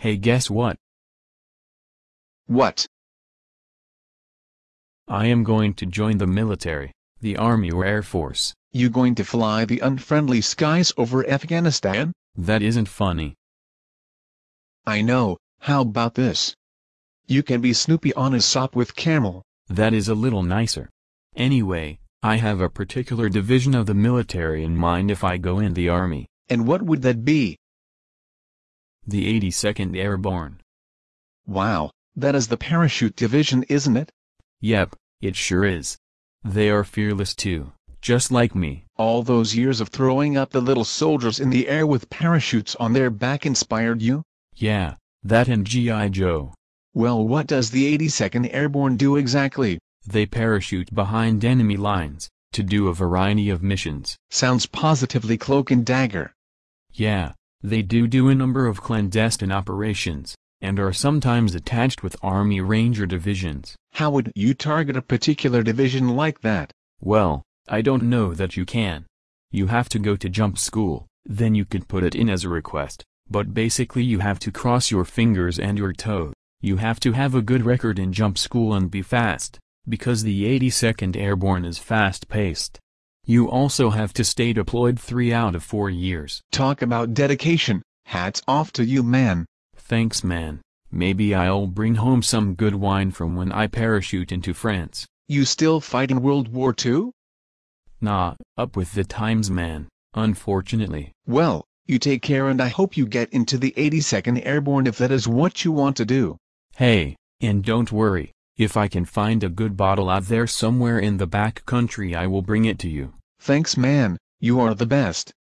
Hey guess what? What? I am going to join the military, the army or air force. You going to fly the unfriendly skies over Afghanistan? That isn't funny. I know, how about this? You can be Snoopy on a Sopwith Camel. That is a little nicer. Anyway, I have a particular division of the military in mind if I go in the army. And what would that be? The 82nd Airborne. Wow, that is the parachute division isn't it? Yep, it sure is. They are fearless too, just like me. All those years of throwing up the little soldiers in the air with parachutes on their back inspired you? Yeah, that and G.I. Joe. Well what does the 82nd Airborne do exactly? They parachute behind enemy lines, to do a variety of missions. Sounds positively cloak and dagger. Yeah, they do do a number of clandestine operations, and are sometimes attached with Army Ranger divisions. How would you target a particular division like that? Well, I don't know that you can. You have to go to jump school, then you could put it in as a request, but basically you have to cross your fingers and your toes. You have to have a good record in jump school and be fast, because the 82nd Airborne is fast-paced. You also have to stay deployed three out of four years. Talk about dedication, hats off to you man. Thanks man, maybe I'll bring home some good wine from when I parachute into France. You still fight in World War II? Nah, up with the times man, unfortunately. Well, you take care and I hope you get into the 82nd Airborne if that is what you want to do. Hey, and don't worry, if I can find a good bottle out there somewhere in the back country I will bring it to you. Thanks man, you are the best.